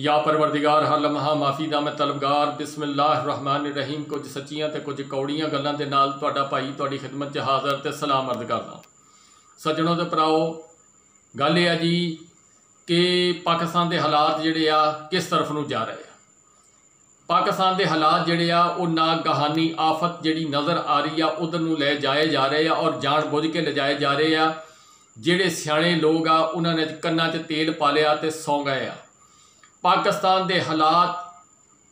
ਯਾ ਪਰਵਰਦੀਗਾਰ, ਹਰ ਲਮਹਾ ਮਾਫੀ ਦਾ ਮੈਂ ਤਲਬਗਾਰ। ਬਿਸਮਿਲ੍ਲਾਹਿਰ ਰਹਿਮਾਨਿਰ ਰਹੀਮ ਕੁਝ ਸੱਚੀਆਂ ਤੇ ਕੁਝ ਕੌੜੀਆਂ ਗੱਲਾਂ ਦੇ ਨਾਲ ਤੁਹਾਡਾ ਭਾਈ ਤੁਹਾਡੀ ਖਿਦਮਤ 'ਚ ਹਾਜ਼ਰ ਤੇ ਸਲਾਮ ਅਰਜ਼ ਕਰਦਾ ਸੱਜਣੋ ਤੇ ਭਰਾਓ, ਗੱਲ ਇਹ ਆ ਜੀ ਕਿ ਪਾਕਿਸਤਾਨ ਦੇ ਹਾਲਾਤ ਜਿਹੜੇ ਆ ਕਿਸ ਤਰਫ ਨੂੰ ਜਾ ਰਹੇ ਆ? ਪਾਕਿਸਤਾਨ ਦੇ ਹਾਲਾਤ ਜਿਹੜੇ ਆ, ਉਹ ਨਾਗਹਾਨੀ ਆਫਤ ਜਿਹੜੀ ਨਜ਼ਰ ਆ ਰਹੀ ਆ, ਉਧਰ ਨੂੰ ਲੈ ਜਾਏ ਜਾ ਰਹੇ ਆ ਔਰ ਜਾਣ ਬੁੱਝ ਕੇ ਲਿਜਾਏ ਜਾ ਰਹੇ ਆ। ਜਿਹੜੇ ਸਿਆਣੇ ਲੋਕ ਆ, ਉਹਨਾਂ ਨੇ ਕੰਨਾਂ 'ਚ ਤੇਲ ਪਾ ਲਿਆ ਤੇ ਸੌਂ ਗਏ ਆ। ਪਾਕਿਸਤਾਨ ਦੇ ਹਾਲਾਤ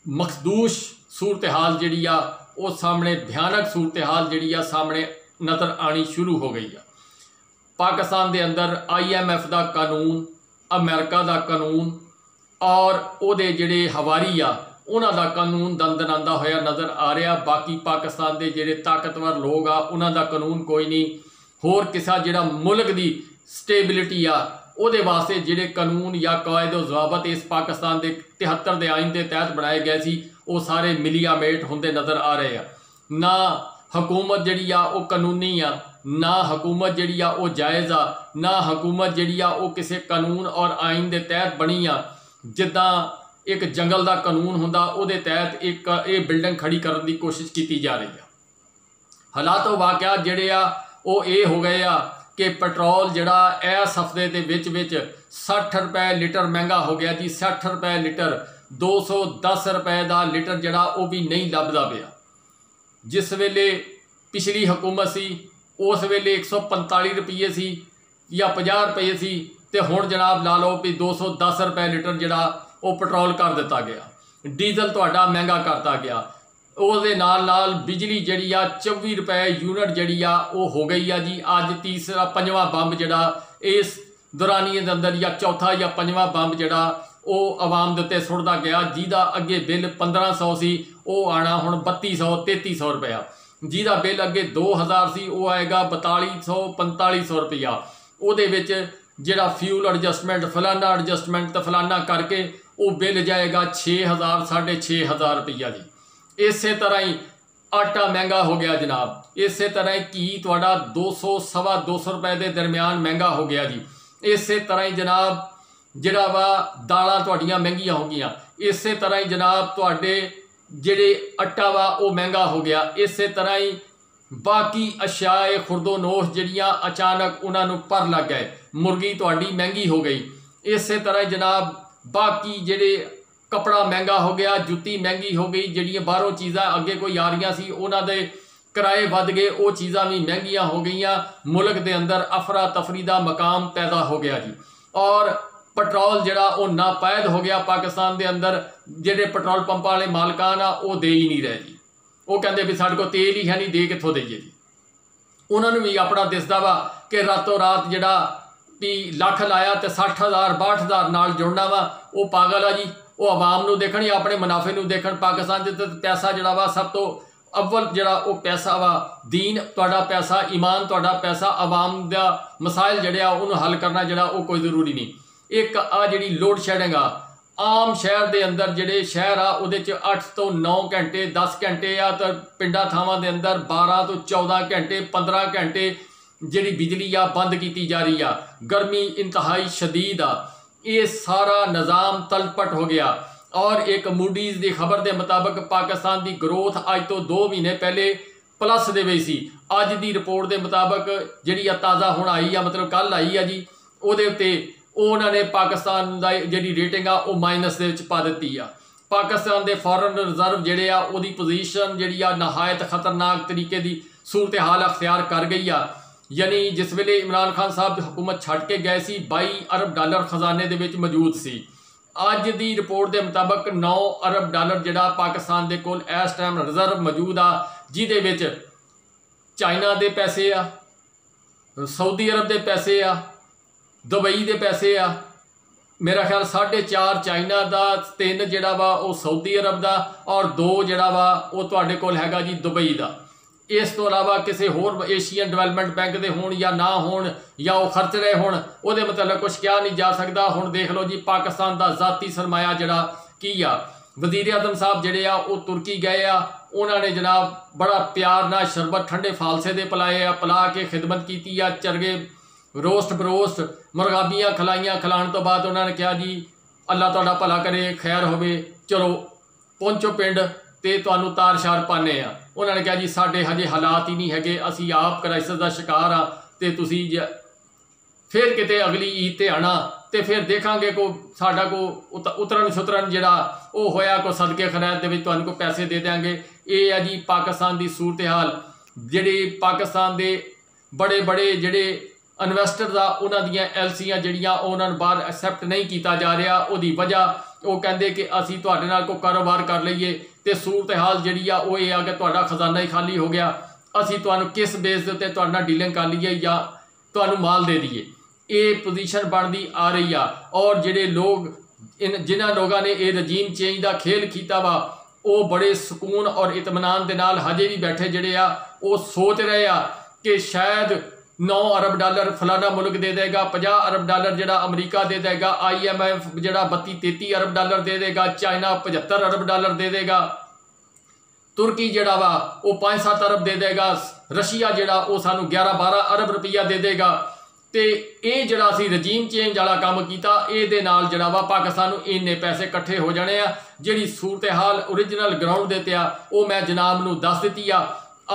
ਮਖਦੂਸ਼ ਸੂਰਤ-ਹਾਲ ਜਿਹੜੀ ਆ, ਉਹ ਸਾਹਮਣੇ ਭਿਆਨਕ ਸੂਰਤਹਾਲ ਜਿਹੜੀ ਆ, ਸਾਹਮਣੇ ਨਜ਼ਰ ਆਣੀ ਸ਼ੁਰੂ ਹੋ ਗਈ ਆ। ਪਾਕਿਸਤਾਨ ਦੇ ਅੰਦਰ ਆਈਐਮਐਫ ਦਾ ਕਾਨੂੰਨ, ਅਮਰੀਕਾ ਦਾ ਕਾਨੂੰਨ ਔਰ ਉਹਦੇ ਜਿਹੜੇ ਹਵਾਰੀ ਆ, ਉਹਨਾਂ ਦਾ ਕਾਨੂੰਨ ਦੰਦਨਾਂਦਾ ਹੋਇਆ ਨਜ਼ਰ ਆ ਰਿਹਾ। ਬਾਕੀ ਪਾਕਿਸਤਾਨ ਦੇ ਜਿਹੜੇ ਤਾਕਤਵਰ ਲੋਕ ਆ, ਉਹਨਾਂ ਦਾ ਕਾਨੂੰਨ ਕੋਈ ਨਹੀਂ। ਹੋਰ ਕਿਸੇ ਜਿਹੜਾ ਮੁਲਕ ਦੀ ਸਟੇਬਿਲਿਟੀ ਆ ਉਹਦੇ ਵਾਸਤੇ ਜਿਹੜੇ ਕਾਨੂੰਨ ਜਾਂ ਕਾਇਦੇ ਜ਼ਵਾਬਤ ਇਸ ਪਾਕਿਸਤਾਨ ਦੇ 73 ਦੇ ਆਇਨ ਦੇ ਤਹਿਤ ਬਣਾਏ ਗਏ ਸੀ, ਉਹ ਸਾਰੇ ਮਿਲੀਆਮੇਟ ਹੁੰਦੇ ਨਜ਼ਰ ਆ ਰਹੇ ਆ। ਨਾ ਹਕੂਮਤ ਜਿਹੜੀ ਆ ਉਹ ਕਾਨੂੰਨੀ ਆ, ਨਾ ਹਕੂਮਤ ਜਿਹੜੀ ਆ ਉਹ ਜਾਇਜ਼ ਆ, ਨਾ ਹਕੂਮਤ ਜਿਹੜੀ ਆ ਉਹ ਕਿਸੇ ਕਾਨੂੰਨ ਔਰ ਆਇਨ ਦੇ ਤਹਿਤ ਬਣੀ ਆ। ਜਿੱਦਾਂ ਇੱਕ ਜੰਗਲ ਦਾ ਕਾਨੂੰਨ ਹੁੰਦਾ, ਉਹਦੇ ਤਹਿਤ ਇੱਕ ਇਹ ਬਿਲਡਿੰਗ ਖੜੀ ਕਰਨ ਦੀ ਕੋਸ਼ਿਸ਼ ਕੀਤੀ ਜਾ ਰਹੀ ਆ। ਹਾਲਾਤ ਉਹ ਵਾਕਿਆ ਜਿਹੜੇ ਆ, ਉਹ ਇਹ ਹੋ ਗਏ ਆ ਕਿ ਪੈਟਰੋਲ ਜਿਹੜਾ ਇਸ ਹਫ਼ਤੇ ਦੇ ਵਿੱਚ ਵਿੱਚ 60 ਰੁਪਏ ਲੀਟਰ ਮਹਿੰਗਾ ਹੋ ਗਿਆ ਜੀ 60 ਰੁਪਏ ਲੀਟਰ 210 ਰੁਪਏ ਦਾ ਲੀਟਰ ਜਿਹੜਾ ਉਹ ਵੀ ਨਹੀਂ ਲੱਭਦਾ ਪਿਆ। ਜਿਸ ਵੇਲੇ ਪਿਛਲੀ ਹਕੂਮਤ ਸੀ, ਉਸ ਵੇਲੇ 145 ਰੁਪਏ ਸੀ ਜਾਂ 50 ਰੁਪਏ ਸੀ ਤੇ ਹੁਣ ਜਨਾਬ ਲਾ ਲਓ ਵੀ 210 ਰੁਪਏ ਲੀਟਰ ਜਿਹੜਾ ਉਹ ਪੈਟਰੋਲ ਕਰ ਦਿੱਤਾ ਗਿਆ। ਡੀਜ਼ਲ ਤੁਹਾਡਾ ਮਹਿੰਗਾ ਕਰਤਾ ਗਿਆ। ਉਹਦੇ ਨਾਲ ਨਾਲ ਬਿਜਲੀ ਜਿਹੜੀ ਆ 24 ਰੁਪਏ ਯੂਨਿਟ ਜਿਹੜੀ ਆ, ਉਹ ਹੋ ਗਈ ਆ ਜੀ। ਅੱਜ ਤੀਸਰਾ, ਪੰਜਵਾਂ ਬੰਬ ਜਿਹੜਾ, ਇਸ ਦੌਰਾਨੀਏ ਦੇ ਅੰਦਰ ਜਾਂ ਚੌਥਾ ਜਾਂ ਪੰਜਵਾਂ ਬੰਬ ਜਿਹੜਾ, ਉਹ ਆਵਾਮ ਦੇ ਉੱਤੇ ਸੁੱਟਦਾ ਗਿਆ। ਜਿਹਦਾ ਅੱਗੇ ਬਿੱਲ 1500 ਸੀ ਉਹ ਆਣਾ ਹੁਣ 3200 3300 ਰੁਪਇਆ। ਜਿਹਦਾ ਬਿੱਲ ਅੱਗੇ 2000 ਸੀ, ਉਹ ਆਏਗਾ 4200 4500 ਰੁਪਇਆ। ਉਹਦੇ ਵਿੱਚ ਜਿਹੜਾ ਫਿਊਲ ਐਡਜਸਟਮੈਂਟ ਫਲਾਨਾ ਐਡਜਸਟਮੈਂਟ ਤੇ ਫਲਾਨਾ ਕਰਕੇ, ਉਹ ਬਿੱਲ ਜਾਏਗਾ 6000 6500 ਰੁਪਇਆ ਜੀ। ਇਸੇ ਤਰ੍ਹਾਂ ਹੀ ਆਟਾ ਮਹਿੰਗਾ ਹੋ ਗਿਆ ਜਨਾਬ। ਇਸੇ ਤਰ੍ਹਾਂ ਹੀ ਘੀ ਤੁਹਾਡਾ 200 ਸਵਾ 200 ਰੁਪਏ ਦੇ ਦਰਮਿਆਨ ਮਹਿੰਗਾ ਹੋ ਗਿਆ ਜੀ। ਇਸੇ ਤਰ੍ਹਾਂ ਹੀ ਜਨਾਬ, ਜਿਹੜਾ ਵਾ ਦਾਲਾਂ ਤੁਹਾਡੀਆਂ ਮਹਿੰਗੀਆਂ ਹੋ ਗਈਆਂ। ਇਸੇ ਤਰ੍ਹਾਂ ਹੀ ਜਨਾਬ ਤੁਹਾਡੇ ਜਿਹੜੇ ਆਟਾ ਵਾ ਉਹ ਮਹਿੰਗਾ ਹੋ ਗਿਆ। ਇਸੇ ਤਰ੍ਹਾਂ ਹੀ ਬਾਕੀ ਅਸ਼ਿਆਏ ਖੁਰਦੋਨੋਸ਼ ਜਿਹੜੀਆਂ ਅਚਾਨਕ ਉਹਨਾਂ ਨੂੰ ਪਰ ਲੱਗ ਗਏ। ਮੁਰਗੀ ਤੁਹਾਡੀ ਮਹਿੰਗੀ ਹੋ ਗਈ। ਇਸੇ ਤਰ੍ਹਾਂ ਹੀ ਜਨਾਬ, ਬਾਕੀ ਜਿਹੜੇ ਕਪੜਾ ਮਹਿੰਗਾ ਹੋ ਗਿਆ, ਜੁੱਤੀ ਮਹਿੰਗੀ ਹੋ ਗਈ, ਜਿਹੜੀਆਂ ਬਾਹਰੋਂ ਚੀਜ਼ਾਂ ਅੱਗੇ ਕੋਈ ਆ ਰਹੀਆਂ ਸੀ, ਉਹਨਾਂ ਦੇ ਕਿਰਾਏ ਵੱਧ ਗਏ, ਉਹ ਚੀਜ਼ਾਂ ਵੀ ਮਹਿੰਗੀਆਂ ਹੋ ਗਈਆਂ, ਮੁਲਕ ਦੇ ਅੰਦਰ ਅਫਰਾ ਤਫਰੀ ਦਾ ਮਕਾਮ ਪੈਦਾ ਹੋ ਗਿਆ ਜੀ। ਔਰ ਪੈਟਰੋਲ ਜਿਹੜਾ ਉਹ ਨਾਪਾਇਦ ਹੋ ਗਿਆ ਪਾਕਿਸਤਾਨ ਦੇ ਅੰਦਰ, ਜਿਹੜੇ ਪੈਟਰੋਲ ਪੰਪਾਂ ਵਾਲੇ ਮਾਲਕਾਨ ਆ, ਉਹ ਦੇ ਹੀ ਨਹੀਂ ਰਹੇ ਜੀ। ਉਹ ਕਹਿੰਦੇ ਵੀ ਸਾਡੇ ਕੋਲ ਤੇਲ ਹੀ ਹੈ ਨਹੀਂ, ਦੇ ਕਿੱਥੋਂ ਦੇਈਏ ਜੀ। ਉਹਨਾਂ ਨੂੰ ਵੀ ਆਪਣਾ ਦਿਸਦਾ ਵਾ ਕਿ ਰਾਤੋਂ ਰਾਤ ਜਿਹੜਾ ਵੀ ਲੱਖ ਲਾਇਆ ਤੇ 60000 62000 ਨਾਲ ਜੁੜਨਾ ਵਾ, ਉਹ ਪਾਗਲ ਆ ਜੀ। ਉਹ ਆਵਾਮ ਨੂੰ ਦੇਖਣ ਜਾਂ ਆਪਣੇ ਮੁਨਾਫੇ ਨੂੰ ਦੇਖਣ ਪਾਕਿਸਤਾਨ ਦੇ ਤੇ ਪੈਸਾ ਜਿਹੜਾ ਵਾ ਸਭ ਤੋਂ ਅਵਲ ਜਿਹੜਾ ਉਹ ਪੈਸਾ ਵਾ دین ਤੁਹਾਡਾ ਪੈਸਾ ਈਮਾਨ ਤੁਹਾਡਾ ਪੈਸਾ ਆਵਾਮ ਦਾ ਮਸਾਇਲ ਜਿਹੜੇ ਆ ਉਹਨੂੰ ਹੱਲ ਕਰਨਾ ਜਿਹੜਾ ਉਹ ਕੋਈ ਜ਼ਰੂਰੀ ਨਹੀਂ ਇੱਕ ਆ ਜਿਹੜੀ ਲੋਡ ਸ਼ੈਡਿੰਗ ਆ ਆਮ ਸ਼ਹਿਰ ਦੇ ਅੰਦਰ ਜਿਹੜੇ ਸ਼ਹਿਰ ਆ ਉਹਦੇ ਚ 8 ਤੋਂ 9 ਘੰਟੇ 10 ਘੰਟੇ ਆ ਤਾਂ ਪਿੰਡਾਂ ਥਾਵਾਂ ਦੇ ਅੰਦਰ 12 ਤੋਂ 14 ਘੰਟੇ 15 ਘੰਟੇ ਜਿਹੜੀ ਬਿਜਲੀ ਆ ਬੰਦ ਕੀਤੀ ਜਾ ਰਹੀ ਆ ਗਰਮੀ ਇੰਤਹਾਈ ਸ਼ਦੀਦ ਆ ਇਹ ਸਾਰਾ ਨਿਜ਼ਾਮ ਤਲਪਟ ਹੋ ਗਿਆ। ਔਰ ਇੱਕ ਮੂਡੀਜ਼ ਦੀ ਖਬਰ ਦੇ ਮੁਤਾਬਕ ਪਾਕਿਸਤਾਨ ਦੀ ਗਰੋਥ ਅੱਜ ਤੋਂ 2 ਮਹੀਨੇ ਪਹਿਲੇ ਪਲੱਸ ਦੇ ਵਿੱਚ ਸੀ। ਅੱਜ ਦੀ ਰਿਪੋਰਟ ਦੇ ਮੁਤਾਬਕ ਜਿਹੜੀ ਆ ਤਾਜ਼ਾ ਹੁਣ ਆਈ ਆ, ਮਤਲਬ ਕੱਲ ਆਈ ਆ ਜੀ, ਉਹਦੇ ਉੱਤੇ ਉਹ ਉਹਨਾਂ ਨੇ ਪਾਕਿਸਤਾਨ ਦਾ ਜਿਹੜੀ ਰੇਟਿੰਗ ਆ, ਉਹ ਮਾਈਨਸ ਦੇ ਵਿੱਚ ਪਾ ਦਿੱਤੀ ਆ। ਪਾਕਿਸਤਾਨ ਦੇ ਫੋਰਨ ਰਿਜ਼ਰਵ ਜਿਹੜੇ ਆ, ਉਹਦੀ ਪੋਜੀਸ਼ਨ ਜਿਹੜੀ ਆ, ਨਹਾਇਤ ਖਤਰਨਾਕ ਤਰੀਕੇ ਦੀ ਸੂਰਤ-ਹਾਲ ਅਖਤਿਆਰ ਕਰ ਗਈ ਆ। ਯਾਨੀ ਜਿਸ ਵੇਲੇ ਇਮਰਾਨ ਖਾਨ ਸਾਹਿਬ ਹਕੂਮਤ ਛੱਡ ਕੇ ਗਏ ਸੀ 22 ਅਰਬ ਡਾਲਰ ਖਜ਼ਾਨੇ ਦੇ ਵਿੱਚ ਮੌਜੂਦ ਸੀ। ਅੱਜ ਦੀ ਰਿਪੋਰਟ ਦੇ ਮੁਤਾਬਕ 9 ਅਰਬ ਡਾਲਰ ਜਿਹੜਾ ਪਾਕਿਸਤਾਨ ਦੇ ਕੋਲ ਇਸ ਟਾਈਮ ਰਿਜ਼ਰਵ ਮੌਜੂਦ ਆ, ਜਿਹਦੇ ਵਿੱਚ ਚਾਈਨਾ ਦੇ ਪੈਸੇ ਆ, ਸਾਊਦੀ ਅਰਬ ਦੇ ਪੈਸੇ ਆ, ਦੁਬਈ ਦੇ ਪੈਸੇ ਆ। ਮੇਰਾ ਖਿਆਲ 4.5 ਚਾਈਨਾ ਦਾ 3 ਜਿਹੜਾ ਵਾ ਉਹ ਸਾਊਦੀ ਅਰਬ ਦਾ ਔਰ 2 ਜਿਹੜਾ ਵਾ ਉਹ ਤੁਹਾਡੇ ਕੋਲ ਹੈਗਾ ਜੀ ਦੁਬਈ ਦਾ। ਇਸ ਤੋਂ ਇਲਾਵਾ ਕਿਸੇ ਹੋਰ ਏਸ਼ੀਅਨ ਡਿਵੈਲਪਮੈਂਟ ਬੈਂਕ ਦੇ ਹੋਣ ਜਾਂ ਨਾ ਹੋਣ ਜਾਂ ਉਹ ਖਰਚ ਰਹੇ ਹੋਣ, ਉਹਦੇ ਮਤਲਬ ਕੁਝ ਕਿਹਾ ਨਹੀਂ ਜਾ ਸਕਦਾ। ਹੁਣ ਦੇਖ ਲਓ ਜੀ, ਪਾਕਿਸਤਾਨ ਦਾ ਜ਼ਾਤੀ ਸਰਮਾਇਆ ਜਿਹੜਾ ਕੀ ਆ? ਵਜ਼ੀਰ ਆਜ਼ਮ ਸਾਹਿਬ ਜਿਹੜੇ ਆ, ਉਹ ਤੁਰਕੀ ਗਏ ਆ। ਉਹਨਾਂ ਨੇ ਜਨਾਬ ਬੜਾ ਪਿਆਰ ਨਾਲ ਸ਼ਰਬਤ ਠੰਡੇ ਫਾਲਸੇ ਦੇ ਪਲਾਏ ਆ, ਪਲਾ ਕੇ ਖਿਦਮਤ ਕੀਤੀ ਆ, ਚਰਗੇ ਰੋਸਟ ਬਰੋਸਟ ਮੁਰਗਾਬੀਆਂ ਖਲਾਈਆਂ। ਖਲਾਣ ਤੋਂ ਬਾਅਦ ਉਹਨਾਂ ਨੇ ਕਿਹਾ ਜੀ ਅੱਲਾ ਤੁਹਾਡਾ ਭਲਾ ਕਰੇ, ਖੈਰ ਹੋਵੇ। ਚਲੋ, ਪਹੁੰਚੋ ਪਿੰਡ ਤੇ ਤੁਹਾਨੂੰ ਤਾਰ-ਸ਼ਾਰ ਪਾਣੇ ਆ। ਉਹਨਾਂ ਨੇ ਕਿਹਾ ਜੀ, ਸਾਡੇ ਹਜੇ ਹਾਲਾਤ ਹੀ ਨਹੀਂ ਹੈਗੇ, ਅਸੀਂ ਆਪ ਕ੍ਰਾਈਸਿਸ ਦਾ ਸ਼ਿਕਾਰ ਆ ਤੇ ਤੁਸੀਂ ਜ- ਫਿਰ ਕਿਤੇ ਅਗਲੀ ਈਦ ਤੇ ਆਣਾ ਤੇ ਫਿਰ ਦੇਖਾਂਗੇ ਕੋ ਸਾਡਾ ਕੋ ਉਤ- ਉਤਰਨ ਸੁਤਰਨ ਜਿਹੜਾ ਉਹ ਹੋਇਆ, ਕੋ ਸਦਕੇ ਖੈਰਾਤ ਦੇ ਵਿੱਚ ਤੁਹਾਨੂੰ ਕੋ ਪੈਸੇ ਦੇ ਦਿਆਂਗੇ। ਇਹ ਆ ਜੀ ਪਾਕਿਸਤਾਨ ਦੀ ਸੂਰਤ-ਹਾਲ ਜਿਹੜੇ ਪਾਕਿਸਤਾਨ ਦੇ ਬੜੇ ਬੜੇ ਜਿਹੜੇ ਇਨਵੈਸਟਰ ਦਾ ਉਹਨਾਂ ਦੀਆਂ ਐਲਸੀਆਂ ਜਿਹੜੀਆਂ ਉਹ ਉਹਨਾਂ ਨੂੰ ਬਾਹਰ ਐਕਸੈਪਟ ਨਹੀਂ ਕੀਤਾ ਜਾ ਰਿਹਾ, ਉਹਦੀ ਵਜ੍ਹਾ ਉਹ ਕਹਿੰਦੇ ਕਿ ਅਸੀਂ ਤੁਹਾਡੇ ਨਾਲ ਕੋਈ ਕਾਰੋਬਾਰ ਕਰ ਲਈਏ ਤੇ ਸੂਰਤ-ਹਾਲ ਜਿਹੜੀ ਆ ਉਹ ਇਹ ਆ ਕਿ ਤੁਹਾਡਾ ਖਜ਼ਾਨਾ ਹੀ ਖਾਲੀ ਹੋ ਗਿਆ। ਅਸੀਂ ਤੁਹਾਨੂੰ ਕਿਸ ਬੇਸ ਦੇ ਉੱਤੇ ਤੁਹਾਡਾ ਡੀਲਿੰਗ ਕਰ ਲਈਏ ਜਾਂ ਤੁਹਾਨੂੰ ਮਾਲ ਦੇ ਦਈਏ। ਇਹ ਪੋਜੀਸ਼ਨ ਬਣਦੀ ਆ ਰਹੀ ਆ ਔਰ ਜਿਹੜੇ ਲੋਕ, ਇਨ, ਜਿਨ੍ਹਾਂ ਲੋਕਾਂ ਨੇ ਇਹ ਰਜੀਮ ਚੇਂਜ ਦਾ ਖੇਲ ਕੀਤਾ ਵਾ, ਉਹ ਬੜੇ ਸਕੂਨ ਔਰ ਇਤਮਾਨਾਨ ਦੇ ਨਾਲ ਹਜੇ ਵੀ ਬੈਠੇ ਜਿਹੜੇ ਆ, ਉਹ ਸੋਚ ਰਹੇ ਆ ਕਿ ਸ਼ਾਇਦ 9 ਅਰਬ ਡਾਲਰ ਫਲਾਣਾ ਮੁਲਕ ਦੇ ਦੇਗਾ 50 ਅਰਬ ਡਾਲਰ ਜਿਹੜਾ ਅਮਰੀਕਾ ਦੇ ਦੇਗਾ ਆਈਐਮਐਫ ਜਿਹੜਾ 32 33 ਅਰਬ ਡਾਲਰ ਦੇ ਦੇਗਾ, ਚਾਈਨਾ 75 ਅਰਬ ਡਾਲਰ ਦੇ ਦੇਗਾ, ਤੁਰਕੀ ਜਿਹੜਾ ਵਾ ਉਹ 5-7 ਅਰਬ ਦੇ ਦੇਗਾ, ਰਸ਼ੀਆ ਜਿਹੜਾ ਉਹ ਸਾਨੂੰ 11-12 ਅਰਬ ਰੁਪਈਆ ਦੇ ਦੇਗਾ, ਤੇ ਇਹ ਜਿਹੜਾ ਅਸੀਂ ਰਜੀਮ ਚੇਂਜ ਵਾਲਾ ਕੰਮ ਕੀਤਾ, ਇਹਦੇ ਨਾਲ ਜਿਹੜਾ ਵਾ ਪਾਕਿਸਤਾਨ ਨੂੰ ਇੰਨੇ ਪੈਸੇ ਇਕੱਠੇ ਹੋ ਜਾਣੇ ਆ, ਜਿਹੜੀ ਸੂਰਤ-ਹਾਲ origignal ਗਰਾਊਂਡ ਦੇ ਤੇ ਆ, ਉਹ ਮੈਂ ਜਨਾਬ ਨੂੰ ਦੱਸ ਦਿੱਤੀ ਆ,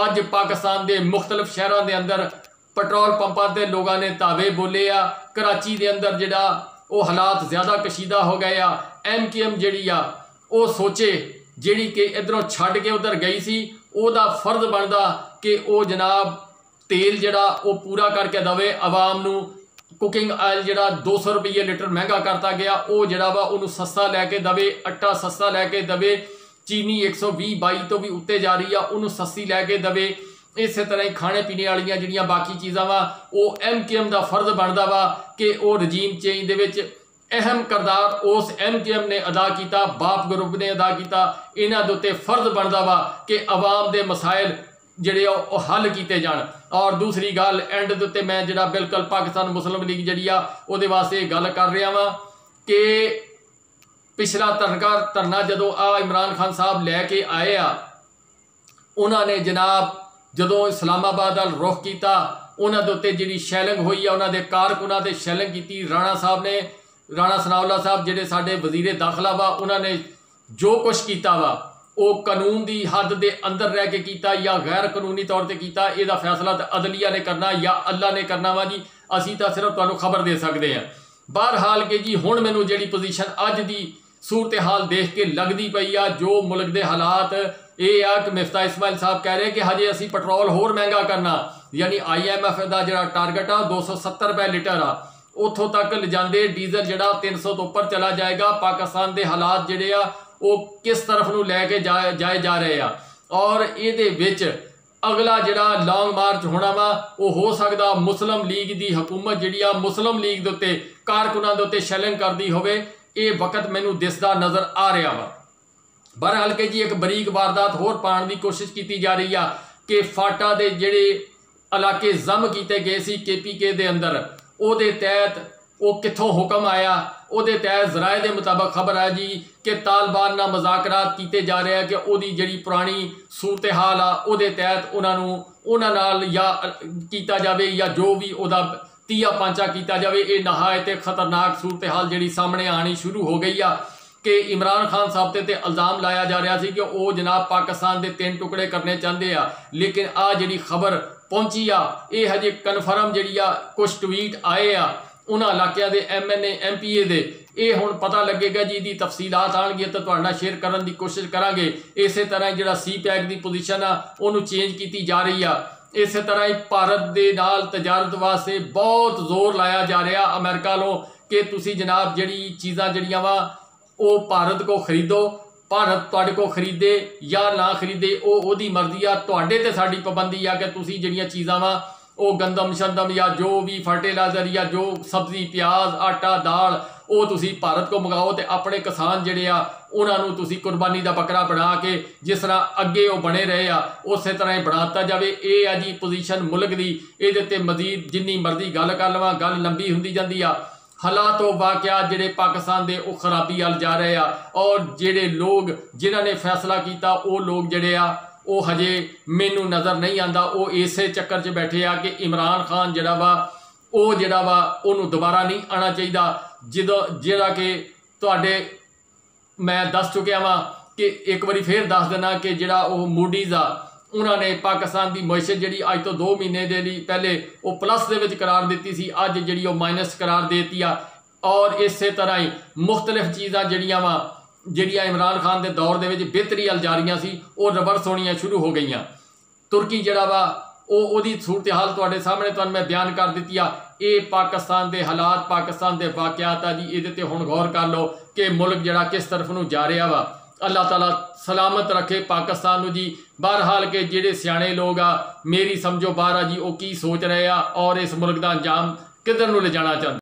ਅੱਜ ਪਾਕਿਸਤਾਨ ਦੇ ਮੁxtਲਫ ਸ਼ਹਿਰਾਂ ਦੇ ਅੰਦਰ ਪੈਟਰੋਲ ਪੰਪਾਂ ਤੇ ਲੋਕਾਂ ਨੇ ਤਾਵੇ ਬੋਲੇ ਆ। ਕਰਾਚੀ ਦੇ ਅੰਦਰ ਜਿਹੜਾ ਉਹ ਹਾਲਾਤ ਜ਼ਿਆਦਾ ਕਸ਼ੀਦਾ ਹੋ ਗਏ ਆ। ਐਮਕੇਐਮ ਜਿਹੜੀ ਆ, ਉਹ ਸੋਚੇ ਜਿਹੜੀ ਕਿ ਇਧਰੋਂ ਛੱਡ ਕੇ ਉਧਰ ਗਈ ਸੀ, ਉਹਦਾ ਫਰਜ਼ ਬਣਦਾ ਕਿ ਉਹ ਜਨਾਬ ਤੇਲ ਜਿਹੜਾ ਉਹ ਪੂਰਾ ਕਰਕੇ ਦਵੇ, ਆਵਾਮ ਨੂੰ ਕੁਕਿੰਗ ਆਇਲ ਜਿਹੜਾ 200 ਰੁਪਏ ਲੀਟਰ ਮਹਿੰਗਾ ਕਰਤਾ ਗਿਆ, ਉਹ ਜਿਹੜਾ ਵਾ ਉਹਨੂੰ ਸਸਤਾ ਲੈ ਕੇ ਦਵੇ, ਆਟਾ ਸਸਤਾ ਲੈ ਕੇ ਦਵੇ, ਚੀਨੀ 120 22 ਤੋਂ ਵੀ ਉੱਤੇ ਜਾ ਰਹੀ ਆ, ਉਹਨੂੰ ਸਸਤੀ ਲੈ ਕੇ ਦਵੇ। ਇਸੇ ਤਰ੍ਹਾਂ ਹੀ ਖਾਣੇ ਪੀਣੇ ਵਾਲੀਆਂ ਜਿਹੜੀਆਂ ਬਾਕੀ ਚੀਜ਼ਾਂ ਵਾ, ਉਹ ਐਮਕੇਐਮ ਦਾ ਫਰਜ਼ ਬਣਦਾ ਵਾ ਕਿ ਉਹ ਰਜੀਮ ਚੇਂਜ ਦੇ ਵਿੱਚ ਅਹਿਮ ਕਰਦਾਰ ਉਸ ਐਮਕੇਐਮ ਨੇ ਅਦਾ ਕੀਤਾ, ਬਾਪ ਗਰੁੱਪ ਨੇ ਅਦਾ ਕੀਤਾ। ਇਹਨਾਂ ਦੇ ਉੱਤੇ ਫਰਜ਼ ਬਣਦਾ ਵਾ ਕਿ ਆਵਾਮ ਦੇ ਮਸਾਇਲ ਜਿਹੜੇ ਆ, ਉਹ ਹੱਲ ਕੀਤੇ ਜਾਣ। ਔਰ ਦੂਸਰੀ ਗੱਲ ਐਂਡ ਦੇ ਉੱਤੇ ਮੈਂ ਜਿਹੜਾ ਬਿਲਕੁਲ ਪਾਕਿਸਤਾਨ ਮੁਸਲਿਮ ਲੀਗ ਜਿਹੜੀ ਆ, ਉਹਦੇ ਵਾਸਤੇ ਇਹ ਗੱਲ ਕਰ ਰਿਹਾ ਵਾਂ ਕਿ ਪਿਛਲਾ ਧਰਨਕਾਰ ਧਰਨਾ ਜਦੋਂ ਆ ਇਮਰਾਨ ਖਾਨ ਸਾਹਿਬ ਲੈ ਕੇ ਆਏ ਆ, ਉਹਨਾਂ ਨੇ ਜਨਾਬ ਜਦੋਂ ਇਸਲਾਮਾਬਾਦ ਵੱਲ ਰੁਖ ਕੀਤਾ, ਉਹਨਾਂ ਦੇ ਉੱਤੇ ਜਿਹੜੀ ਸ਼ੈਲਿੰਗ ਹੋਈ ਆ, ਉਹਨਾਂ ਦੇ ਕਾਰਕੁਨਾਂ ਤੇ ਸ਼ੈਲਿੰਗ ਕੀਤੀ। ਰਾਣਾ ਸਾਹਿਬ ਨੇ, ਰਾਣਾ ਸਨਾਉਲਾ ਸਾਹਿਬ ਜਿਹੜੇ ਸਾਡੇ ਵਜ਼ੀਰੇ ਦਾਖਲਾ ਵਾ, ਉਹਨਾਂ ਨੇ ਜੋ ਕੁਝ ਕੀਤਾ ਵਾ, ਉਹ ਕਾਨੂੰਨ ਦੀ ਹੱਦ ਦੇ ਅੰਦਰ ਰਹਿ ਕੇ ਕੀਤਾ ਜਾਂ ਗੈਰ ਕਾਨੂੰਨੀ ਤੌਰ ਤੇ ਕੀਤਾ, ਇਹਦਾ ਫੈਸਲਾ ਤਾਂ ਅਦਲੀਆ ਨੇ ਕਰਨਾ ਜਾਂ ਅੱਲਾ ਨੇ ਕਰਨਾ ਵਾ ਜੀ। ਅਸੀਂ ਤਾਂ ਸਿਰਫ ਤੁਹਾਨੂੰ ਖਬਰ ਦੇ ਸਕਦੇ ਹਾਂ। ਬਹਰਹਾਲ ਕਿ ਜੀ, ਹੁਣ ਮੈਨੂੰ ਜਿਹੜੀ ਪੋਜੀਸ਼ਨ ਅੱਜ ਦੀ ਸੂਰਤ-ਹਾਲ ਦੇਖ ਕੇ ਲੱਗਦੀ ਪਈ ਆ, ਜੋ ਮੁਲਕ ਦੇ ਹਾਲਾਤ ਇਹ ਆ ਕਿ ਮਿਫਤਾ ਇਸਮਾਇਲ ਸਾਹਿਬ ਕਹਿ ਰਹੇ ਕਿ ਹਜੇ ਅਸੀਂ ਪੈਟਰੋਲ ਹੋਰ ਮਹਿੰਗਾ ਕਰਨਾ, ਯਾਨੀ ਆਈਐਮਐਫ ਦਾ ਜਿਹੜਾ ਟਾਰਗੇਟ ਆ 270 ਰੁਪਏ ਲੀਟਰ ਆ। ਉੱਥੋਂ ਤੱਕ ਲਿਜਾਂਦੇ ਡੀਜ਼ਲ ਜਿਹੜਾ 300 ਤੋਂ ਉੱਪਰ ਚਲਾ ਜਾਏਗਾ। ਪਾਕਿਸਤਾਨ ਦੇ ਹਾਲਾਤ ਜਿਹੜੇ ਆ, ਉਹ ਕਿਸ ਤਰਫ ਨੂੰ ਲੈ ਕੇ ਜਾ- ਜਾਏ ਜਾ ਰਹੇ ਆ? ਔਰ ਇਹਦੇ ਵਿੱਚ ਅਗਲਾ ਜਿਹੜਾ ਲੌਂਗ ਮਾਰਚ ਹੋਣਾ ਵਾ, ਉਹ ਹੋ ਸਕਦਾ ਮੁਸਲਮ ਲੀਗ ਦੀ ਹਕੂਮਤ ਜਿਹੜੀ ਆ, ਮੁਸਲਮ ਲੀਗ ਦੇ ਉੱਤੇ, ਕਾਰਕੁਨਾਂ ਦੇ ਉੱਤੇ ਸ਼ੈਲਿੰਗ ਕਰਦੀ ਹੋਵੇ। ਇਹ ਵਕਤ ਮੈਨੂੰ ਦਿਸਦਾ ਨਜ਼ਰ ਆ ਰਿਹਾ ਵਾ। ਬਹਰਹਾਲ ਕਿ ਜੀ ਇੱਕ ਬਰੀਕ ਵਾਰਦਾਤ ਹੋਰ ਪਾਉਣ ਦੀ ਕੋਸ਼ਿਸ਼ ਕੀਤੀ ਜਾ ਰਹੀ ਆ ਕਿ ਫਾਟਾ ਦੇ ਜਿਹੜੇ ਇਲਾਕੇ ਜ਼ਮ ਕੀਤੇ ਗਏ ਸੀ ਕੇਪੀਕੇ ਦੇ ਅੰਦਰ, ਉਹਦੇ ਤਹਿਤ ਉਹ ਕਿੱਥੋਂ ਹੁਕਮ ਆਇਆ? ਉਹਦੇ ਤਹਿਤ ਜ਼ਰਾਏ ਦੇ ਮੁਤਾਬਕ ਖਬਰ ਆ ਜੀ ਕਿ ਤਾਲਬਾਨ ਨਾਲ ਮਜ਼ਾਕਰਾਤ ਕੀਤੇ ਜਾ ਰਹੇ ਆ ਕਿ ਉਹਦੀ ਜਿਹੜੀ ਪੁਰਾਣੀ ਸੂਰਤ-ਹਾਲ ਆ, ਉਹਦੇ ਤਹਿਤ ਉਹਨਾਂ ਨੂੰ ਉਹਨਾਂ ਨਾਲ ਜਾਂ, ਕੀਤਾ ਜਾਵੇ ਜਾਂ ਜੋ ਵੀ ਉਹਦਾ ਤੀਆ ਪਾਂਚਾ ਕੀਤਾ ਜਾਵੇ, ਇਹ ਨਹਾਇਤ ਖਤਰਨਾਕ ਸੂਰਤ-ਹਾਲ ਜਿਹੜੀ ਸਾਹਮਣੇ ਆਣੀ ਸ਼ੁਰੂ ਹੋ ਗਈ ਆ। ਕਿ ਇਮਰਾਨ ਖਾਨ ਸਾਹਿਬ ਤੇ ਤੇ ਇਲਜ਼ਾਮ ਲਾਇਆ ਜਾ ਰਿਹਾ ਸੀ ਕਿ ਉਹ ਜਨਾਬ ਪਾਕਿਸਤਾਨ ਦੇ ਤਿੰਨ ਟੁਕੜੇ ਕਰਨੇ ਚਾਹੁੰਦੇ ਆ। ਲੇਕਿਨ ਆ ਜਿਹੜੀ ਖਬਰ ਪਹੁੰਚੀ ਆ, ਇਹ ਹਜੇ ਕਨਫਰਮ ਜਿਹੜੀ ਆ ਕੁਝ ਟਵੀਟ ਆਏ ਆ ਉਹਨਾਂ ਇਲਾਕਿਆਂ ਦੇ ਐਮਐਨਏ ਐਮਪੀਏ ਦੇ। ਇਹ ਹੁਣ ਪਤਾ ਲੱਗੇਗਾ ਜੀ, ਇਹਦੀ ਤਫਸੀਲਾਤ ਆਣਗੀਆਂ ਤਾਂ ਤੁਹਾਡੇ ਨਾਲ ਸ਼ੇਅਰ ਕਰਨ ਦੀ ਕੋਸ਼ਿਸ਼ ਕਰਾਂਗੇ। ਇਸੇ ਤਰ੍ਹਾਂ ਹੀ ਜਿਹੜਾ ਸੀ ਪੈਕ ਦੀ ਪੋਜੀਸ਼ਨ ਆ, ਉਹਨੂੰ ਚੇਂਜ ਕੀਤੀ ਜਾ ਰਹੀ ਆ। ਇਸੇ ਤਰ੍ਹਾਂ ਹੀ ਭਾਰਤ ਦੇ ਨਾਲ ਤਜਾਰਤ ਵਾਸਤੇ ਬਹੁਤ ਜ਼ੋਰ ਲਾਇਆ ਜਾ ਰਿਹਾ ਅਮਰੀਕਾ ਨੂੰ ਕਿ ਤੁਸੀਂ ਜਨਾਬ ਜਿਹੜੀ ਚੀਜ਼ਾਂ ਜਿਹੜੀਆਂ ਵਾ ਉਹ ਭਾਰਤ ਕੋ ਖਰੀਦੋ, ਭਾਰਤ ਤੁਹਾਡੇ ਕੋ ਖਰੀਦੇ ਜਾਂ ਨਾ ਖਰੀਦੇ, ਉਹ ਉਹਦੀ ਮਰਜ਼ੀ ਆ। ਤੁਹਾਡੇ ਤੇ ਸਾਡੀ ਪਾਬੰਦੀ ਆ ਕਿ ਤੁਸੀਂ ਜਿਹੜੀਆਂ ਚੀਜ਼ਾਂ ਵਾ, ਉਹ ਗੰਦਮ ਸ਼ੰਦਮ ਜਾਂ ਜੋ ਵੀ ਫਰਟੀਲਾਈਜ਼ਰ ਜਾਂ ਜੋ ਸਬਜ਼ੀ, ਪਿਆਜ਼, ਆਟਾ, ਦਾਲ, ਉਹ ਤੁਸੀਂ ਭਾਰਤ ਕੋ ਮੰਗਾਓ ਤੇ ਆਪਣੇ ਕਿਸਾਨ ਜਿਹੜੇ ਆ, ਉਹਨਾਂ ਨੂੰ ਤੁਸੀਂ ਕੁਰਬਾਨੀ ਦਾ ਬੱਕਰਾ ਬਣਾ ਕੇ ਜਿਸ ਤਰ੍ਹਾਂ ਅੱਗੇ ਉਹ ਬਣੇ ਰਹੇ ਆ, ਉਸੇ ਤਰ੍ਹਾਂ ਹੀ ਬਣਾਤਾ ਜਾਵੇ। ਇਹ ਆ ਜੀ ਪੋਜੀਸ਼ਨ ਮੁਲਕ ਦੀ, ਇਹਦੇ ਤੇ ਮਜ਼ੀਦ ਜਿੰਨੀ ਮਰਜ਼ੀ ਗੱਲ ਕਰ ਲਵਾਂ, ਗੱਲ ਲੰਬੀ ਹੁੰਦੀ ਜਾਂਦੀ ਆ। ਹਾਲਾਤ ਉਹ ਵਾਕਿਆ ਜਿਹੜੇ ਪਾਕਿਸਤਾਨ ਦੇ ਉਹ ਖਰਾਬੀ ਵੱਲ ਜਾ ਰਹੇ ਆ ਔਰ ਜਿਹੜੇ ਲੋਕ ਜਿਨ੍ਹਾਂ ਨੇ ਫੈਸਲਾ ਕੀਤਾ, ਉਹ ਲੋਕ ਜਿਹੜੇ ਆ, ਉਹ ਹਜੇ ਮੈਨੂੰ ਨਜ਼ਰ ਨਹੀਂ ਆਂਦਾ ਉਹ ਇਸੇ ਚੱਕਰ 'ਚ ਬੈਠੇ ਆ ਕਿ ਇਮਰਾਨ ਖਾਨ ਜਿਹੜਾ ਵਾ, ਉਹ ਜਿਹੜਾ ਵਾ, ਉਹਨੂੰ ਦੁਬਾਰਾ ਨਹੀਂ ਆਣਾ ਚਾਹੀਦਾ। ਜਦੋਂ ਜਿਹੜਾ ਕਿ ਤੁਹਾਡੇ ਮੈਂ ਦੱਸ ਚੁੱਕਿਆ ਵਾਂ ਕਿ ਇੱਕ ਵਾਰੀ ਫੇਰ ਦੱਸ ਦੇਣਾ ਕਿ ਜਿਹੜਾ ਉਹ ਮੂਡੀਜ਼ ਆ ਉਹਨਾਂ ਨੇ ਪਾਕਿਸਤਾਨ ਦੀ ਮਈਸ਼ਤ ਜਿਹੜੀ ਅੱਜ ਤੋਂ 2 ਮਹੀਨੇ ਦੇ ਲਈ ਪਹਿਲੇ ਉਹ ਪਲੱਸ ਦੇ ਵਿੱਚ ਕਰਾਰ ਦਿੱਤੀ ਸੀ, ਅੱਜ ਜਿਹੜੀ ਉਹ ਮਾਈਨਸ ਕਰਾਰ ਦਿੱਤੀ ਆ। ਔਰ ਇਸੇ ਤਰ੍ਹਾਂ ਹੀ ਮੁxtਲਫ ਚੀਜ਼ਾਂ ਜਿਹੜੀਆਂ ਵਾ, ਜਿਹੜੀਆਂ ਇਮਰਾਨ ਖਾਨ ਦੇ ਦੌਰ ਦੇ ਵਿੱਚ ਬਿਹਤਰੀ ਵੱਲ ਜਾ ਰਹੀਆਂ ਸੀ, ਉਹ ਰਿਵਰਸ ਹੋਣੀਆਂ ਸ਼ੁਰੂ ਹੋ ਗਈਆਂ। ਤੁਰਕੀ ਜਿਹੜਾ ਵਾ, ਉਹ ਉਹਦੀ ਸੂਰਤ-ਹਾਲ ਤੁਹਾਡੇ ਸਾਹਮਣੇ ਤੁਹਾਨੂੰ ਮੈਂ ਬਿਆਨ ਕਰ ਦਿੱਤੀ ਆ। ਇਹ ਪਾਕਿਸਤਾਨ ਦੇ ਹਾਲਾਤ, ਪਾਕਿਸਤਾਨ ਦੇ ਵਾਕਿਆਤ ਆ ਜੀ, ਇਹਦੇ ਤੇ ਹੁਣ ਗੌਰ ਕਰ ਲਓ ਕਿ ਮੁਲਕ ਜਿਹੜਾ ਕਿਸ ਤਰਫ ਨੂੰ ਜਾ ਰਿਹਾ ਵਾ। ਅੱਲਾਹ ਤਾਲਾ ਸਲਾਮਤ ਰੱਖੇ, ਪਾਕਿਸਤਾਨ ਨੂੰ ਜੀ। ਬਹਰਹਾਲ ਕੇ ਜਿਹੜੇ ਸਿਆਣੇ ਲੋਕ ਆ, ਮੇਰੀ ਸਮਝੋ ਬਾਹਰ ਆ ਜੀ, ਉਹ ਕੀ ਸੋਚ ਰਹੇ ਆ ਔਰ ਇਸ ਮੁਲਕ ਦਾ ਅੰਜਾਮ ਕਿੱਧਰ ਨੂੰ ਲਿਜਾਣਾ ਚਾਹੁੰਦੇ?